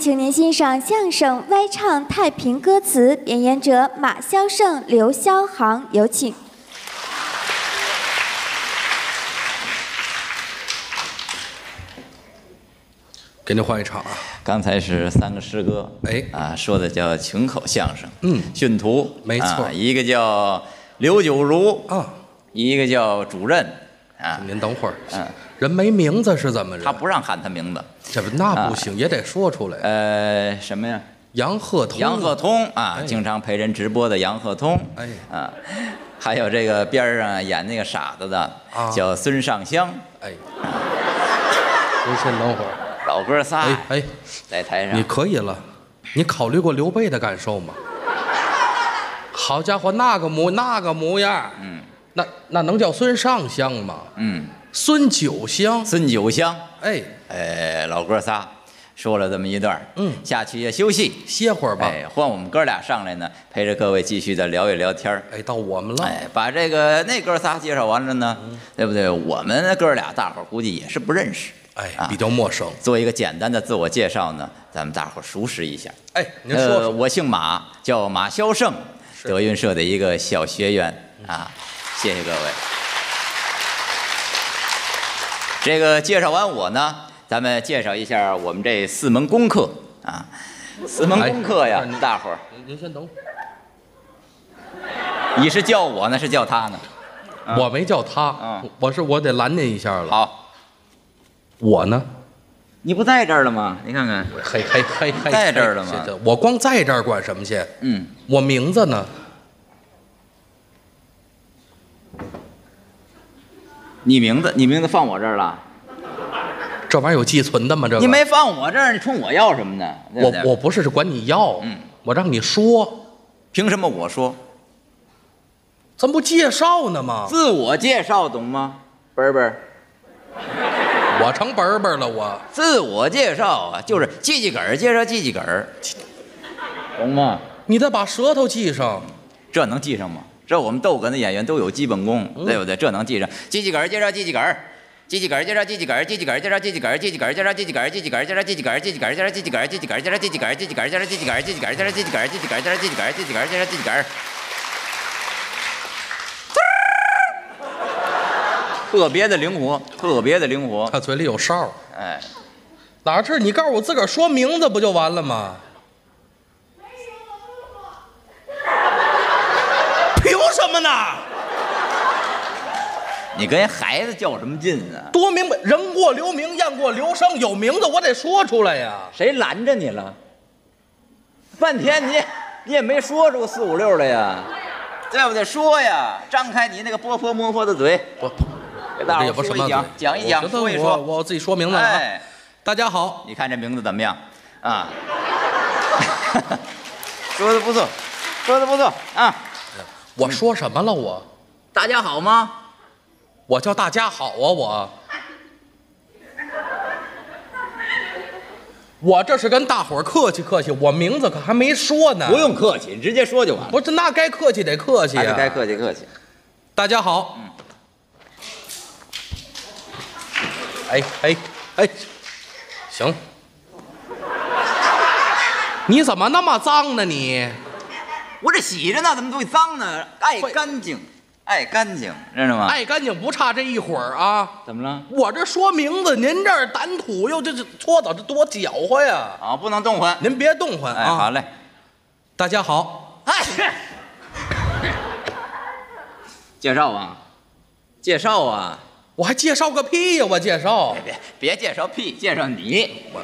请您欣赏相声歪唱太平歌词，演演者马肖胜、刘肖航，有请。给您换一场啊！刚才是三个师哥，哎。啊，说的叫群口相声，嗯。训徒，没错。啊一个叫刘九如，啊，一个叫主任，啊，您等会儿，嗯，人没名字是怎么着？他不让喊他名字，这不那不行，也得说出来。呃，什么呀？杨鹤通，杨鹤通啊，哎经常陪人直播的杨鹤通，哎啊，还有这个边儿上演那个傻子的，啊叫孙尚香，哎，您先等会儿。老哥仨哎哎，在台上你，可以了，你考虑过刘备的感受吗？好家伙，那个模那个模样，嗯那那能叫孙尚香吗？嗯，孙九香，孙九香，哎，哎，老哥仨说了这么一段嗯下去也休息。歇会儿吧。哎，换我们哥俩上来呢，陪着各位继续的聊一聊天儿。哎，到我们了。哎，把这个那哥仨介绍完了呢，对不对？我们哥俩大伙儿估计也是不认识，哎啊，比较陌生。做一个简单的自我介绍呢，咱们大伙儿熟识一下。哎，您说呃，我姓马，叫马肖胜，德云社的一个小学员啊，谢谢各位。这个介绍完我呢，咱们介绍一下我们这四门功课啊，四门功课呀哎，大伙儿，您您先等会儿你是叫我呢，是叫他呢？儿，我没叫他嗯，我是我得拦您一下了。好，我呢？你不在这儿了吗？你看看，嘿嘿嘿嘿，在这儿了吗我光在这儿管什么去？嗯，我名字呢？你名字，你名字放我这儿了？这玩意儿有寄存的吗？这个你没放我这儿，你冲我要什么呢？对不我对我不是管你要，嗯我让你说，凭什么我说？咱不介绍呢吗？自我介绍懂吗？本儿本儿，我成本儿本儿了，我自我介绍啊，就是记记梗儿介绍记记梗儿，懂吗？你再把舌头系上。这能系上吗？这我们逗哏的演员都有基本功，对不对？这能记上。记记梗儿介绍记记梗儿。记记梗儿介绍记记梗儿，记记梗儿介绍记记梗儿，记记梗儿介绍记记梗儿，记记梗儿介绍记记梗儿，记记梗儿介绍记记梗儿，记记梗儿介绍记记梗儿，记记梗儿介绍记记梗儿，记记梗儿介绍记记梗儿，记记梗儿介绍记记梗儿，记介绍记记梗儿。特别的灵活，特别的灵活，他嘴里有哨儿，哎，哪是？你告诉我自个儿说名字不就完了吗？凭什么呢？你跟孩子较什么劲啊？多明白，人过留名，雁过留声，有名字我得说出来呀。谁拦着你了？半天你你也没说出四五六来呀，对不对？说呀，张开你那个波泼摸摸的嘴，不给大伙也不说一讲，讲一讲，说一说。我自己说名字了啊。哎，大家好，你看这名字怎么样？啊，说的不错，说的不错啊。我说什么了我？大家好吗？我叫大家好啊我。我这是跟大伙儿客气客气，我名字可还没说呢。不，用客气，你直接说就完了。不是那该客气得客气呀、还是该客气客气。大家好。哎哎哎，行。你怎么那么脏呢你？我这洗着呢，怎么会脏呢？爱干净，爱干净，知道吗？爱干净不差这一会儿啊！怎么了？我这说名字，您这儿掸土又这这搓澡，这多搅和呀！啊，不能动换。您别动换哎，啊！好嘞。大家好，哎，介绍啊，介绍啊，我还介绍个屁呀！我介绍别别别介绍屁，介绍你，我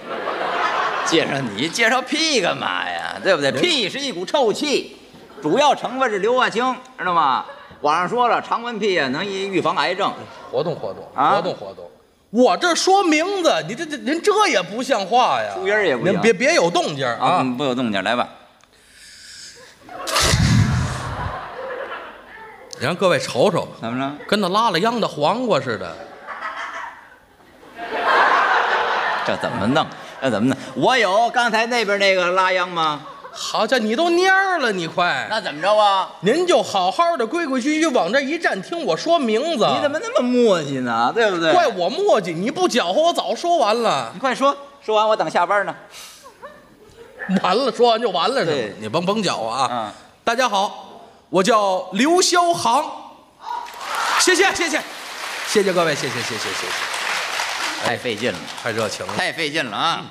介绍你，介绍屁干嘛呀？对不对？屁是一股臭气，主要成分是硫化氢，知道吗？网上说了，常温屁啊能预防癌症。活动活动，啊活动活动。我这说名字，你这这您这也不像话呀！出音儿也不行您别别有动静啊，啊！嗯不有动静，来吧。你让各位瞅瞅，怎么着？跟那拉了秧的黄瓜似的。这怎么弄？这怎么弄？我有刚才那边那个拉秧吗？好家伙，你都蔫儿了，你快！那怎么着啊？您就好好的规规矩矩往这一站，听我说名字。你怎么那么磨叽呢？对不对？怪我磨叽？你不搅和，我早说完了。你快说，说完我等下班呢。完了，说完就完了是对吧？你甭甭搅和啊！嗯大家好，我叫刘霄航，谢谢谢谢谢谢各位，谢谢谢谢谢谢，太费劲了，太热情了，太费劲了啊！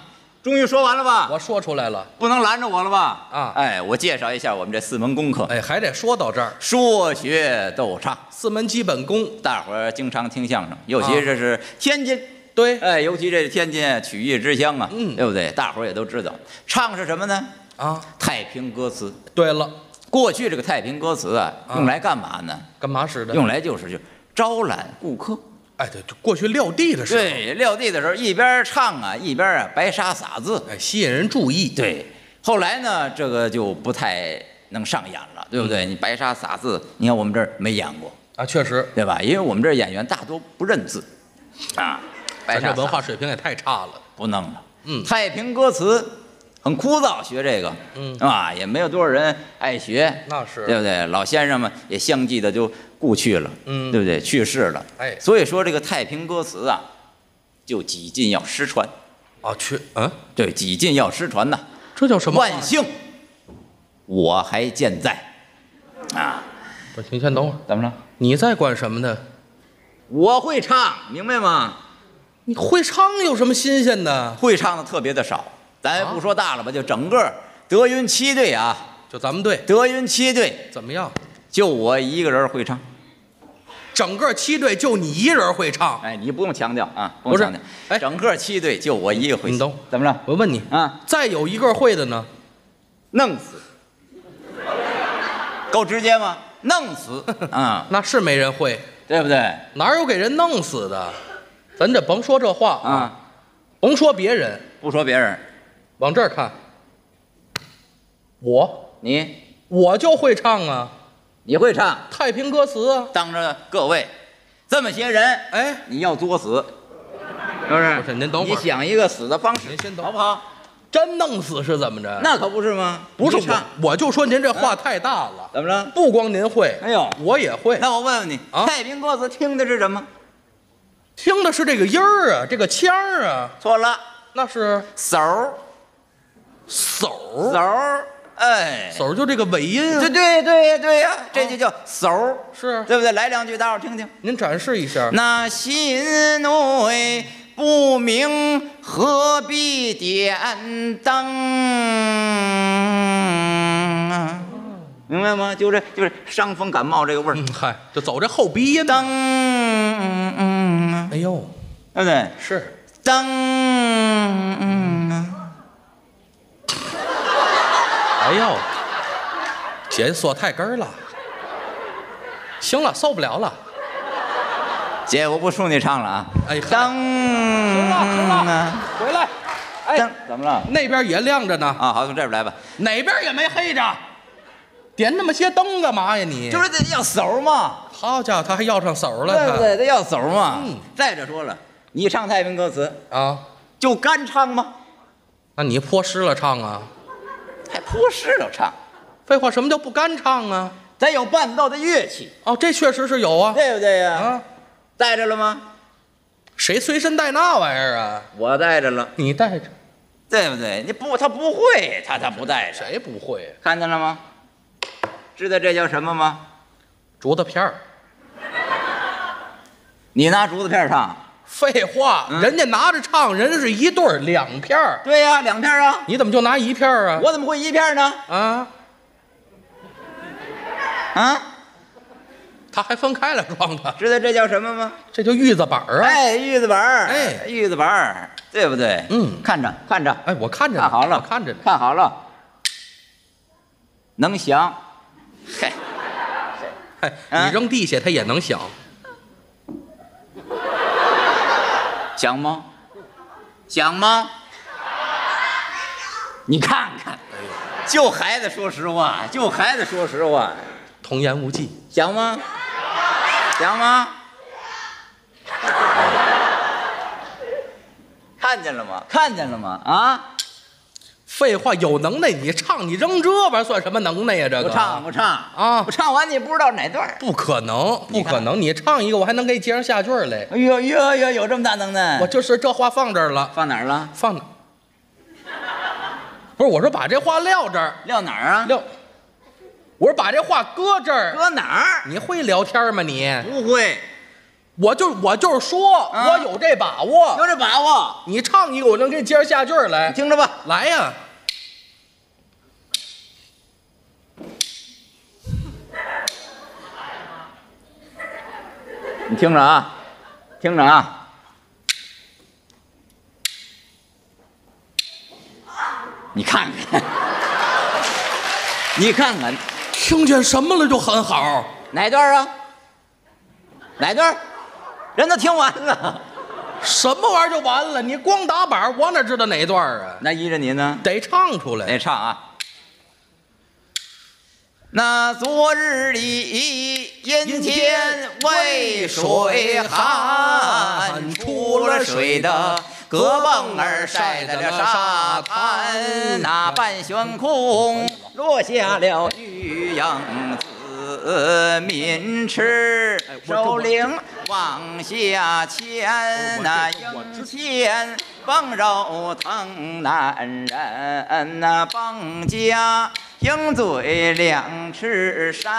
终于说完了吧？我说出来了，不能拦着我了吧？啊哎，我介绍一下我们这四门功课：哎，还得说到这儿，说学逗唱。四门基本功，大伙儿经常听相声，尤其啊这是天津，对哎，尤其这是天津曲艺之乡啊，嗯对不对？大伙儿也都知道，唱是什么呢？啊，太平歌词。对了，过去这个太平歌词啊，啊用来干嘛呢？干嘛使的？用来就是就招揽顾客。哎，对，就过去撂地的时候，对，撂地的时候一边唱啊，一边啊白沙撒字。哎，吸引人注意，对，后来呢，这个就不太能上演了，对不嗯对？你白沙撒字，你看我们这儿没演过，啊，确实，对吧？因为我们这儿演员大多不认字，啊，白咱这文化水平也太差了，不弄了。嗯太平歌词很枯燥，学这个，嗯啊，也没有多少人爱学，那是对不对？老先生们也相继的就故去了，嗯对不对？去世了，哎所以说这个太平歌词啊，就几近要失传，啊，去，嗯，对，几近要失传呐。这叫什么？万幸我还健在，啊，不是，你先等会儿，怎么了？你在管什么呢？我会唱，明白吗？你会唱有什么新鲜的？会唱的特别的少，咱也啊不说大了吧，就整个德云七队啊，就咱们队德云七队怎么样？就我一个人会唱。整个七队就你一人会唱？哎，你不用强调啊，不用强调。哎整个七队就我一个会。你等怎么着？我问你，啊，再有一个会的呢？弄死，够直接吗？弄死 啊，那是没人会，对不对？哪有给人弄死的？咱这甭说这话啊，甭说别人，不说别人，往这儿看，我你我就会唱啊，你会唱，太平歌词啊。当着各位这么些人，哎，你要作死，是不是？不是您等会儿你想一个死的方式，您先等好不好？真弄死是怎么着？那可不是吗？不是你唱我，我就说您这话太大了。怎么着？不光您会，哎呦我也会。那我问问你，啊太平歌词听的是什么？听的是这个音儿啊，这个腔儿啊，错了，那是手儿手手儿，哎，嗖就这个尾音啊对。对对对呀，这就叫嗖儿，是，对不对？来两句，大伙儿听听。您展示一下。那心内不明，何必点灯？明白吗？就这就是伤风感冒这个味儿嗯，，嗨，就走这后鼻音。灯，哎呦，对不对？是，灯，哎呦，姐说太根儿了。行了，受不了了。姐，我不送你唱了啊。哎嗨灯，行了行了，回来。哎灯，怎么了？那边也亮着呢，啊，好，从这边来吧。哪边也没黑着。点那么些灯干嘛呀你？就是得要手嘛，好家伙，他还要上手了，他对不对？得要手嘛。嗯再者说了，你唱太平歌词啊？就干唱吗？那你泼湿了唱啊？还泼湿了唱？废话，什么叫不干唱啊？咱有伴奏的乐器，哦，这确实是有啊。对不对呀？啊，带着了吗？谁随身带那玩意儿啊？我带着了，你带着，对不对？你不，他不会，他他不带着，谁不会？看见了吗？知道这叫什么吗？竹子片儿。你拿竹子片唱？废话，嗯人家拿着唱，人家是一对儿两片儿，对呀，两片啊。你怎么就拿一片儿啊？我怎么会一片呢？啊，啊，他还分开了装的，知道这叫什么吗？这叫玉子板儿啊。哎，玉子板儿，哎玉子板儿，对不对？嗯看着看着，哎，我看着呢，看好了，我看着呢。看好了，能响，嘿，嘿，啊你扔地下它也能响。响吗？想吗？你看看，就孩子说实话，就孩子说实话，童言无忌。想吗？想吗？看见了吗？看见了吗？啊！废话，有能耐你唱，你扔这玩意儿算什么能耐呀？这个不唱不唱啊我唱完你不知道哪段儿不可能，不可能！你唱一个，我还能给你接上下句儿来。哎呦呦呦，有这么大能耐？我就是这话放这儿了，放哪儿了？放哪？不是，我说把这话撂这儿，撂哪儿啊？撂。我说把这话搁这儿，搁哪儿？你会聊天吗？你？不会，我就我就是说，啊我有这把握。有这把握。你唱一个，我能给你接着下句儿来你。听着吧。来呀！你听着啊，听着啊。你看看，你看看听见什么了就很好。哪段啊？哪段？人都听完了。什么玩意儿就完了？你光打板儿，我哪知道哪段儿啊？那依着您呢？得唱出来。得唱啊。那昨日里阴天渭水寒，出了水的胳膊儿晒在了沙滩，那半悬空落下了玉阳子民吃手领往下牵，那营前蹦肉疼男人，那蹦家。鹰嘴两翅扇，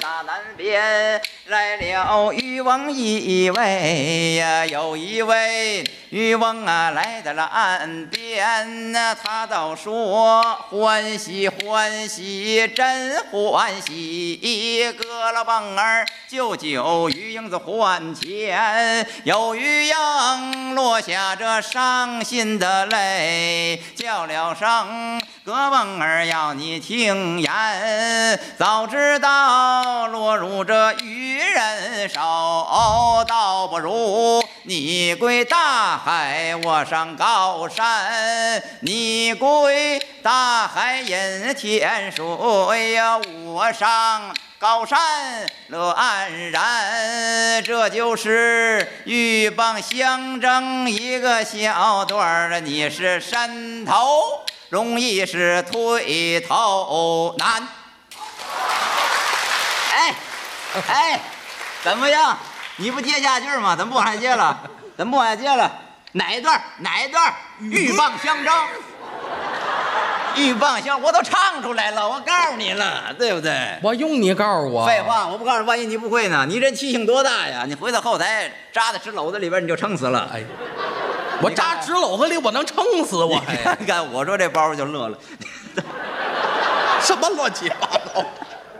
大南边来了渔翁一位呀，有一位渔翁啊来到了岸边呐，他倒说欢喜欢喜真欢喜，割了棒儿就救鱼英子还钱，有鱼鹰落下这伤心的泪，叫了声哥梦儿呀你听言，早知道落入这渔人手，倒不如你归大海，我上高山。你归大海饮天水呀，我上。高山乐安然，这就是鹬蚌相争一个小段儿了。你是山头。容易是推头难。哎，哎，怎么样？你不接下句吗？怎么不往下接了？怎么不往下接了？哪一段？哪一段？鹬蚌相争。鹬蚌相，我都唱出来了，我告诉你了，对不对？我用你告诉我。废话，我不告诉你，万一你不会呢？你这气性多大呀？你回到后台扎在纸篓子里边，你就撑死了。哎，我扎纸篓子里，我能撑死我你还？看看，我说这包就乐了。什么乱七八糟？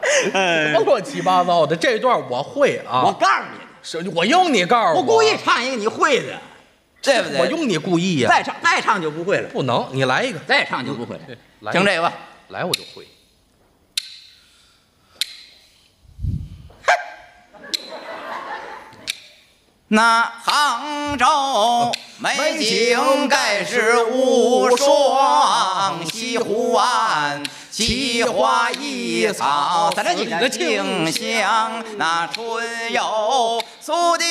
哎什么乱七八糟的？这段我会啊。我告诉你，是我用你告诉我。我故意唱一个你会的，对不对？我用你故意呀、再唱再唱就不会了，不能，你来一个。再唱就不会了。听这个吧。来我就会。那杭州美景盖世无双，西湖岸奇花异草，咱这几个清香。那春有苏堤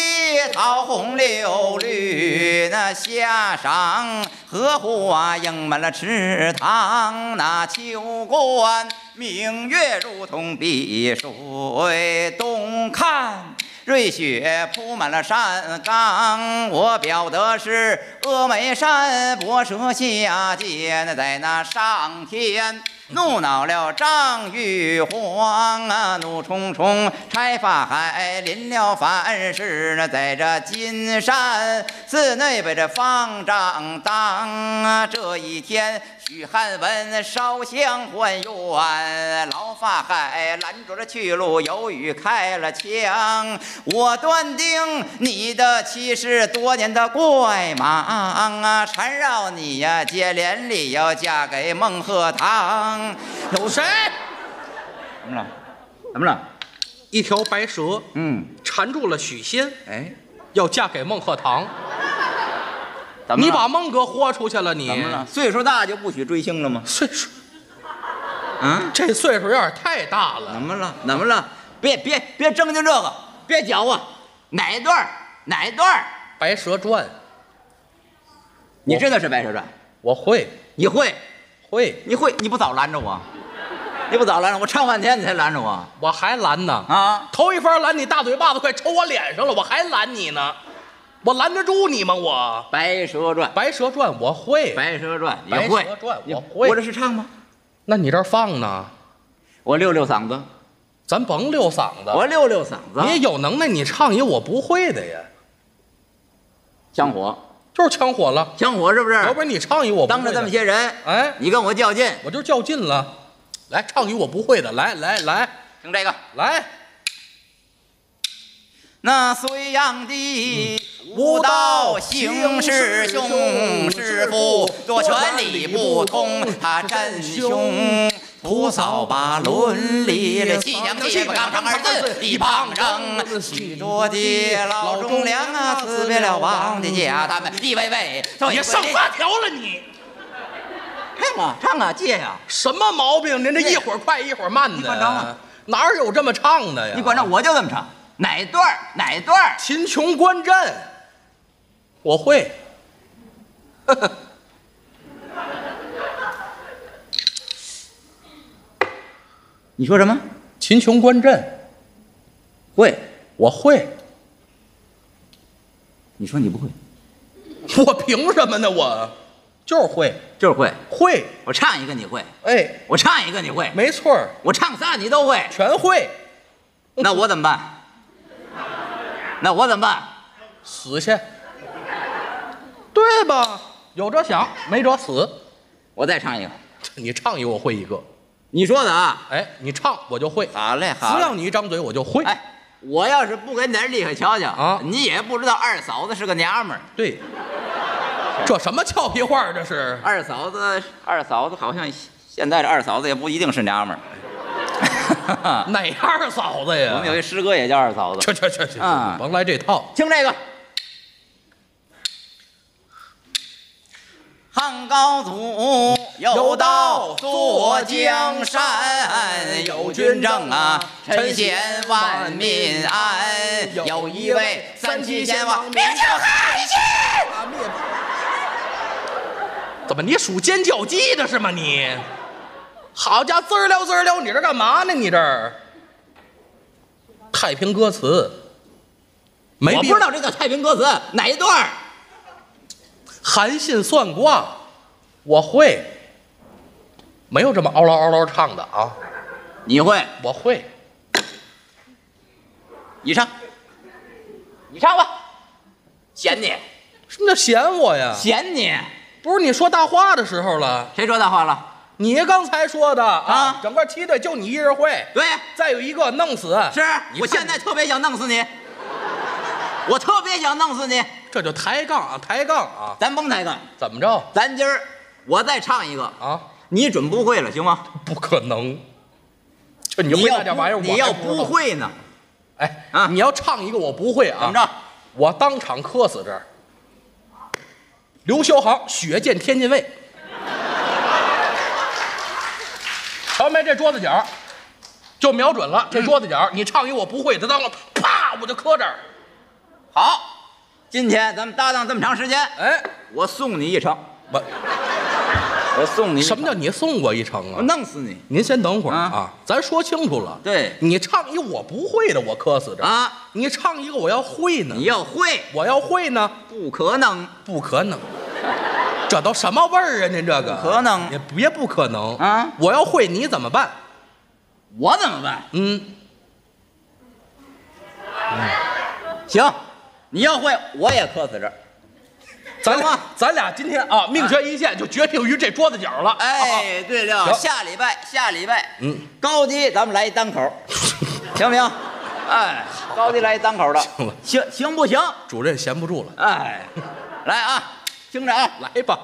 桃红柳绿，那夏赏荷花映满了池塘。那秋观明月如同碧水，东看。瑞雪铺满了山岗，我表的是峨眉山博蛇下界那，在那上天。怒恼了张玉皇啊，怒冲冲拆法海，临了凡事呢，在这金山寺内被这方丈当啊，这一天。许汉文烧香还愿，老法海拦住了去路，犹豫开了枪。我断定你的妻是多年的怪蟒啊，缠绕你呀，接连里要嫁给孟鹤堂。有谁？怎么了？怎么了？一条白蛇嗯，缠住了许仙，哎，要嫁给孟鹤堂。怎么了你把孟哥豁出去了，你怎么了？？岁数大就不许追星了吗？岁数，嗯，这岁数有点太大了。怎么了？怎么了？别别别争经这个，别搅和。哪一段？哪一段？白蛇传，你真的是《白蛇传》？我会你会？会，你会？你不早拦着我？你不早拦着我？唱半天你才拦着我我还拦呢。啊？头一番拦你大嘴巴子快抽我脸上了，我还拦你呢。我拦得住你吗？我《白蛇传》，《白蛇传》我会，《白蛇传》白蛇传你我会我这是唱吗？那你这儿放呢？我溜溜嗓子，咱甭溜嗓子，我溜溜嗓子。你有能耐，你唱一我不会的呀，香火，就是枪火了。枪火是不是？要不然你唱一我不会当着这么，些人，哎，你跟我较劲，我就较劲了。来，唱一我不会的，来来来听这个。来，那隋炀帝无道行师兄，师傅做权力不通，他真凶。扶扫把伦理，这西凉西北刚正二字一旁扔。许多的老忠良啊，辞别了王的家，他们一位位都也上发条了你，唱啊唱啊，借呀！什么毛病？您这一会儿快一会儿慢的，哪有这么唱的呀？你管着我就这么唱，哪段儿哪段儿秦琼观阵，我会。你说什么？秦琼观阵，会？我会。你说你不会？我凭什么呢？我就是会，就是会。会。我唱一个你会，哎，我唱一个你会，没错儿，我唱仨你都会，全会。那我怎么办？那我怎么办？死去，对吧？有这想，没辙死。我再唱一个。你唱一个，我会一个。你说的啊？哎，你唱我就会，好嘞，好只要你一张嘴我就会。哎，我要是不跟你点厉害瞧瞧啊你也不知道二嫂子是个娘们儿。对，这什么俏皮话儿？这是二嫂子，二嫂子好像现在这二嫂子也不一定是娘们儿。哪二嫂子呀？我们有一师哥也叫二嫂子。去去去去，啊甭来这套。听这个。汉高祖有道坐江山，有军政啊，臣贤万民安。有一位三七贤王，名叫海信。怎么你数尖叫鸡的是吗你？好家伙，滋儿了滋儿了，你这干嘛呢？你这儿太平歌词没我不知道这叫太平歌词哪一段儿韩信算卦，我会，没有这么嗷唠嗷唠唱的啊，你会，我会。你唱，你唱吧。嫌你，什么叫嫌我呀？嫌你，不是你说大话的时候了，谁说大话了？你刚才说的。啊啊，整个梯队就你一人会，对，再有一个弄死，是。我现在特别想弄死你，我特别想弄死你。这就抬杠啊，抬杠啊，咱甭抬杠，怎么着咱今儿我再唱一个，啊？你准不会了，行吗？不可能，这你会要那点玩意儿，你要不会呢，哎啊你要唱一个我不会啊，怎么着？我当场磕死这儿。刘霄航血溅天津卫，瞧没这桌子角，就瞄准了这桌子角。你唱一我不会的，当了，啪我就磕这儿。好，今天咱们搭档这么长时间，哎，我送你一程，我我送你一程什么叫你送我一程啊我啊？弄死你您先等会儿啊啊，咱说清楚了。对你唱一我不会的，我磕死这儿。啊！你唱一个我要会呢你，要会，我要会呢，不可能不可能。这都什么味儿啊？您这个不可能也别不可能啊我要会，你怎么办？我怎么办？嗯，行，你要会，我也磕死这儿。咱俩咱俩今天啊，命悬一线，就决定于这桌子角了。啊，哎，对了，下礼拜下礼拜，嗯，高低咱们来一单口，行不行？哎，高低来一单口的，行行行不行？主任闲不住了，哎，来啊，听着啊，来吧。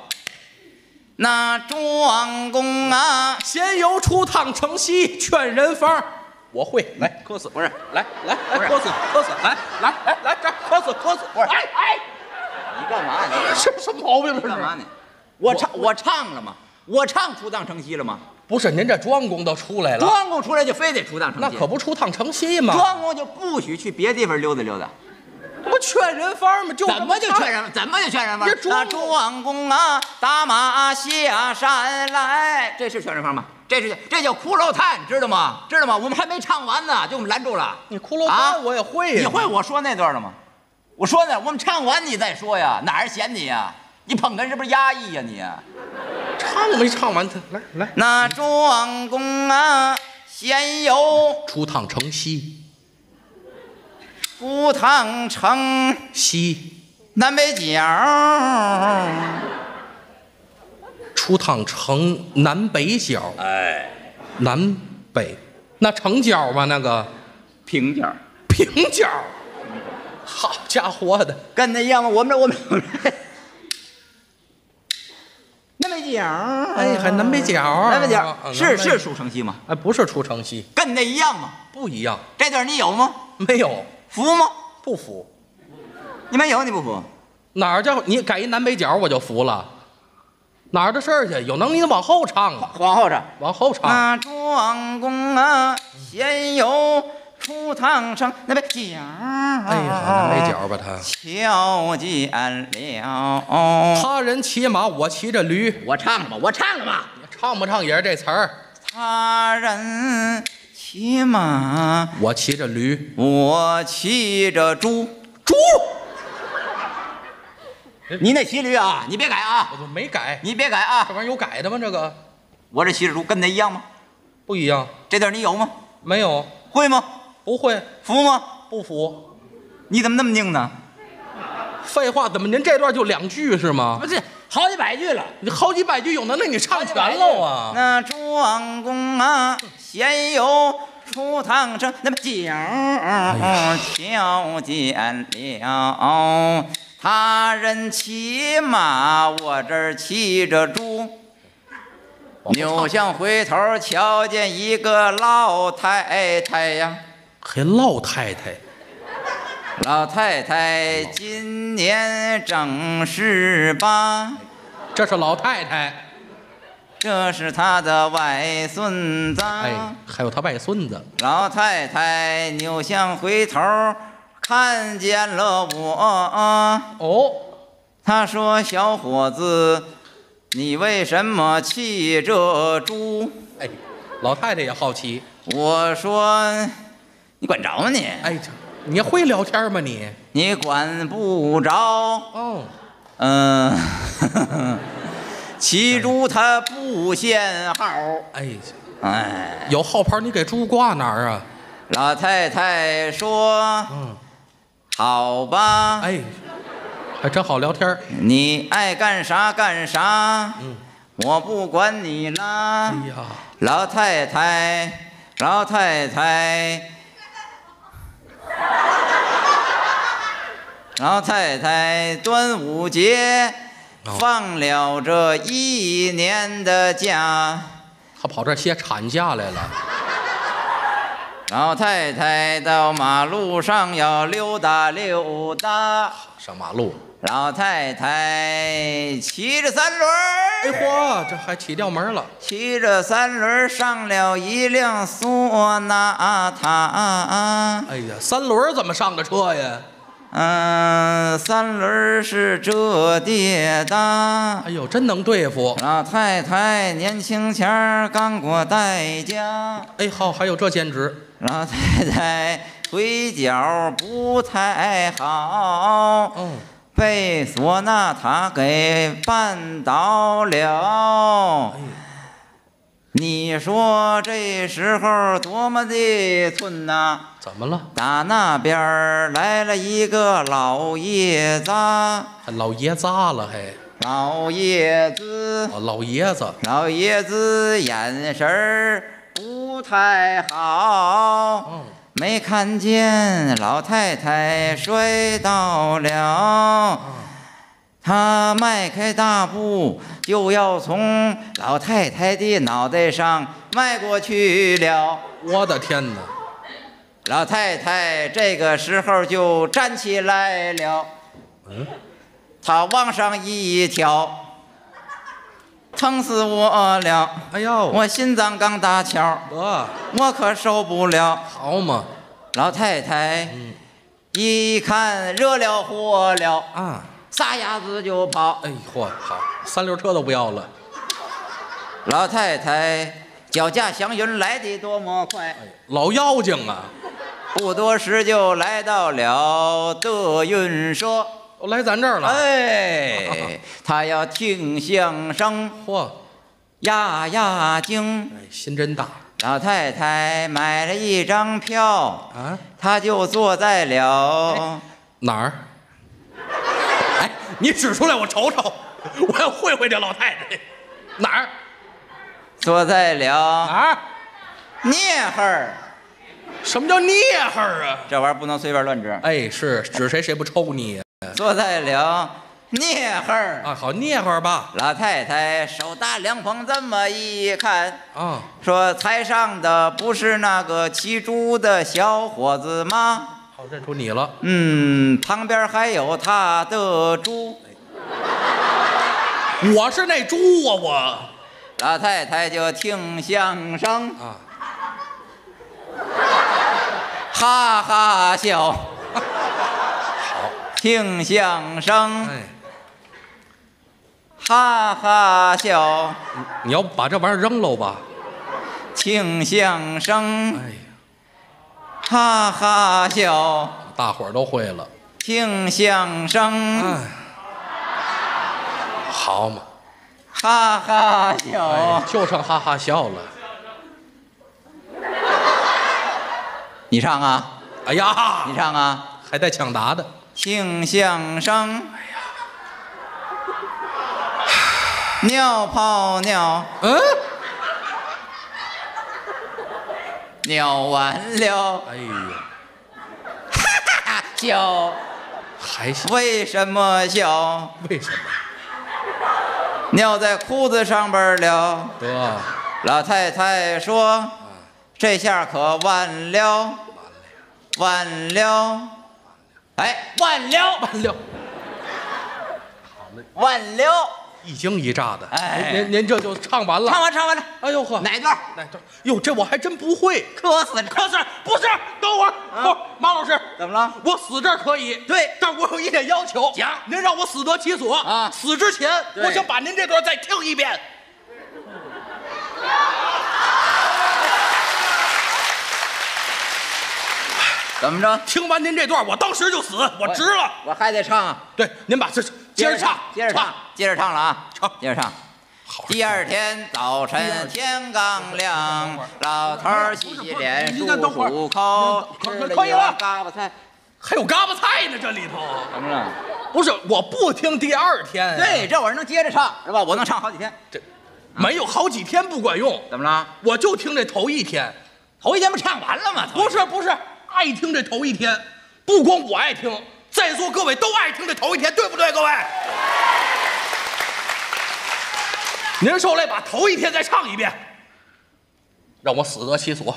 那庄公啊，闲游出趟城西劝人方，我会来磕死，不是来来来磕死磕死，来来来来这儿磕死磕死，不是哎哎，你干嘛？你这什么毛病这是？干嘛你？我唱我唱了吗？我唱出荡城西了吗？不是您这庄公都出来了，庄公出来就非得出荡城西，那可不出趟城西吗？庄公就不许去别地方溜达溜达。不劝人方吗？就怎么就劝人？怎么就劝人方？这庄那庄公啊，打马下山来，这是劝人方吗？这是这叫骷髅叹，知道吗？知道吗？我们还没唱完呢，就我们拦住了。你骷髅啊我也会呀，你会我说那段了吗？我说呢，我们唱完你再说呀，哪儿嫌你呀？你捧哏是不是压抑呀你呀？唱没唱完？他来来，那庄公啊，闲游出趟城西出趟城西，南北角，出趟城南北角，哎，南北那城角吧？那个平角，平角，好家伙的，跟那一样吗？我们这我们我们这 南北角，哎，还南北角，南北角啊是是出城西吗？哎，不是出城西，跟那一样吗？不一样，这段你有吗？没有，服吗？不服。你没有你不服？哪儿叫你改一南北角我就服了？哪儿的事儿去？有能力的往后唱啊，往后唱。往后唱。那庄公啊，先有出堂上，那边角，哎呀，南北角吧他。瞧见了。他人骑马，我骑着驴。我唱吧，我唱了吧。唱不唱也是这词儿。他人骑马，我骑着驴，我骑着猪。猪，你那骑驴啊，你别改啊，我就没改。你别改啊这。玩意儿有改的吗？这个我这骑着猪跟那一样吗？不一样。这段你有吗？没有，会吗？不会，服吗？不服。你怎么那么拧呢？废话，怎么您这段就两句是吗？不是，好几百句了。你好几百句有能耐，你唱全喽啊！那庄公啊，闲游出汤城那么角，瞧见了。他人骑马，我这儿骑着猪。扭向回头，瞧见一个老太太呀。还老太太，老太太今年正十八，这是老太太。这是她的外孙子。哎，还有她外孙子。老太太扭向回头，看见了我。哦，他说：“小伙子，你为什么骑这猪哎，老太太也好奇。？”我说：“你管着吗你？哎，这你会聊天吗你？你管不着。哦，嗯，骑猪它不限号。哎，哎，有号牌你给猪挂哪儿啊？老太太说嗯，：“好吧。”哎，还真好聊天儿。你爱干啥干啥，嗯我不管你啦。哎呀，老太太，老太太，老太太，端午节哦放了这一年的假。他跑这歇产假来了。老太太到马路上要溜达溜达，上马路。老太太骑着三轮儿哎嚯，这还起调门了。骑着三轮儿上了一辆索纳塔。哎呀，三轮儿怎么上的车呀？嗯，三轮儿是折叠的。哎呦，真能对付。老太太年轻前儿干过代驾，哎，好，还有这兼职。老太太腿脚不太好，嗯，被索纳塔给绊倒了。你说这时候多么的寸呐！怎么了？打那边儿来了一个老爷子，老爷子了还？老爷子，哦，老爷子。老爷子眼神儿不太好，嗯，没看见老太太摔倒了。他迈开大步，就要从老太太的脑袋上迈过去了。我的天哪！老太太这个时候就站起来了，嗯，她往上一跳，疼死我了！哎呦，我心脏刚搭桥，得我可受不了。好嘛老太太嗯一看惹了祸了，啊！撒丫子就跑。哎嚯，好，三轮车都不要了。老太太脚驾祥云来得多么快，老妖精啊！不多时就来到了德云社。我来咱这儿了。哎，他要听相声，嚯，压压惊。哎，心真大老太太买了一张票，啊！他就坐在了哪儿？哎，你指出来，我瞅瞅，我要会会这老太太。哪儿？坐在了哪儿？聂赫儿。什么叫聂赫儿啊？这玩意儿不能随便乱指。哎，是指谁谁不抽你坐在了聂哈儿。啊？好，聂会儿吧。老太太手搭凉棚，这么一看，啊，说：“台上的不是那个骑猪的小伙子吗？好，认出你了。嗯，旁边还有他的猪。我是那猪啊，我老太太就听相声，啊，哈哈笑。听相声，哎，哈哈笑。你要把这玩意儿扔了吧？听相声，哎呀，哈哈笑。大伙儿都会了。听相声，哎，好嘛，哈哈笑。哎，就剩哈哈笑了。你唱啊，哎呀，你唱啊。还带抢答的。听相生，尿泡尿，嗯，尿完了，哎呀，笑。还笑？为什么笑？为什么？尿在裤子上边了。得，老太太说：“这下可完了，完了，哎，万了，完了，完了。一惊一乍的。哎您您这就唱完”了。唱完，唱完了。哎呦呵，哪段？哪段？哟，这我还真不会。磕死你。可是不是？等会儿，不，马老师，怎么了？我死这儿可以，对但我有一点要求，讲您让我死得其所啊死之前，对我想把您这段再听一遍。怎么着？听完您这段，我当时就死，我值了。我还得唱啊。对，您把这接着唱，接着唱，接着唱了啊！唱接着唱。好第二天早晨天刚亮，老头儿洗洗脸，漱漱口，吃了一碗嘎巴菜。还有嘎巴菜呢，这里头怎么了？不是我不听第二天，对，，这玩意儿能接着唱是吧？我能唱好几天。这没有好几天不管用，怎么了？我就听这头一天。头一天不唱完了吗？不是不是，爱听这头一天，不光我爱听，在座各位都爱听这头一天，对不对？各位，您受累把头一天再唱一遍，让我死得其所。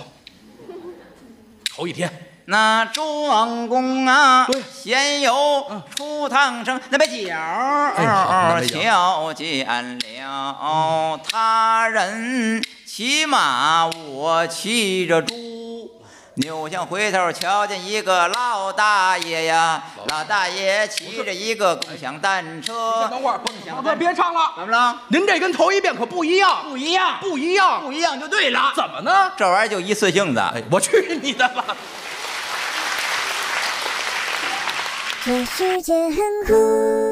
头一天，那庄公啊闲游出趟城，那杯酒好那杯酒瞧见了他人骑马，我骑着猪。扭向回头，瞧见一个老大爷呀，老大爷骑着一个共享单车。等会儿，别唱了，怎么了？您这跟头一遍可不一样，不一样，不一样，不一样就对了。怎么呢？这玩意儿就一次性的。哎，我去你的吧！这世界很酷。